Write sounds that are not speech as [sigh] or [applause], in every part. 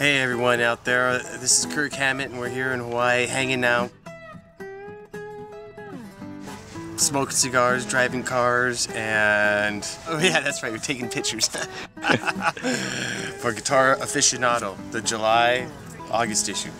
Hey everyone out there, this is Kirk Hammett and we're here in Hawaii hanging out. Smoking cigars, driving cars, and... Oh yeah, that's right, we're taking pictures. [laughs] For Guitar Aficionado, the July, August issue.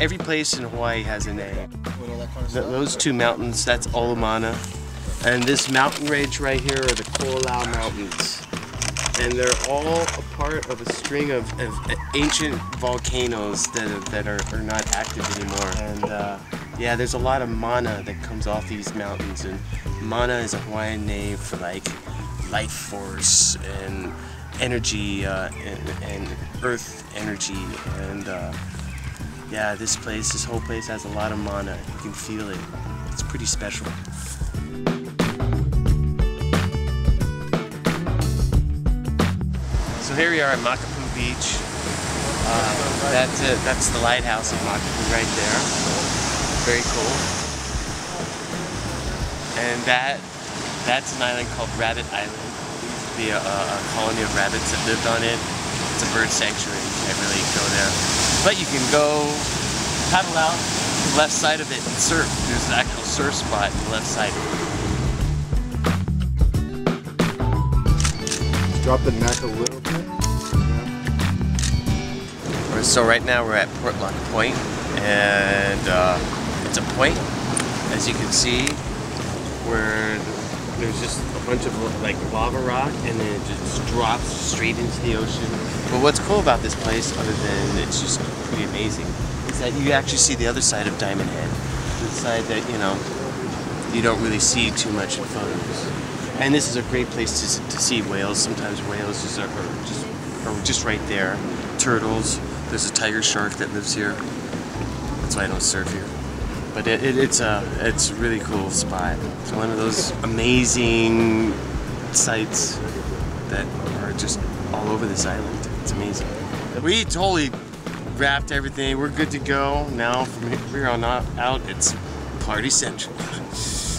Every place in Hawaii has a name. With all that kind of Th- stuff. those two mountains, that's Olomana. And this mountain range right here are the Koolau Mountains. And they're all a part of a string of, of ancient volcanoes that, are- that are, are not active anymore. And uh, yeah, there's a lot of mana that comes off these mountains. And mana is a Hawaiian name for like life force and energy uh, and, and earth energy. And uh, yeah, this place, this whole place has a lot of mana. You can feel it. It's pretty special. So here we are at Makapuu Beach. Uh, that's it. That's the lighthouse of Makapuu right there. Very cool. And that that's an island called Rabbit Island. There used to be a, a colony of rabbits that lived on it. It's a bird sanctuary. You can't really go there. But you can go paddle out the left side of it and surf. There's an actual surf spot on the left side. Drop the neck a little bit. So right now we're at Portlock Point, and uh, it's a point, as you can see, where there's just a bunch of like lava rock, and then it just drops straight into the ocean. But what's cool about this place, other than it's just pretty amazing, is that you actually see the other side of Diamond Head, the side that you know you don't really see too much in photos. And this is a great place to, to see whales. Sometimes whales just are, are just are just right there. Turtles. There's a tiger shark that lives here. That's why I don't surf here. But it, it, it's a it's a really cool spot. It's one of those amazing sites that are just all over this island. It's amazing. We totally wrapped everything. We're good to go now. From here on out, it's party central. [laughs]